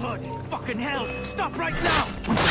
Bloody fucking hell! Stop right now!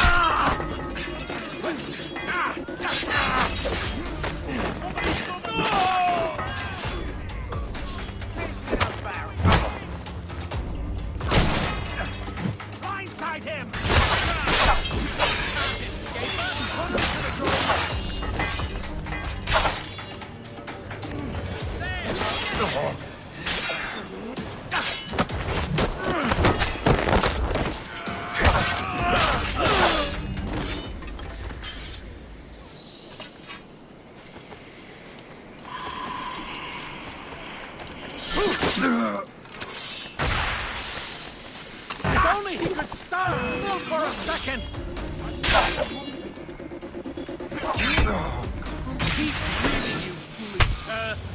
Keep dreaming, you foolish cur!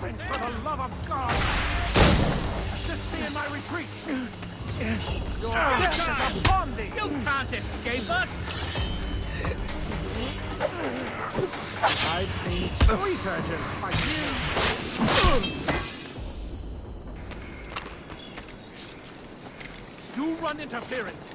Moving, for the love of God! Assist me in my retreat! Your death is upon thee! You can't escape us! I've seen sweeter just like you! You run interference!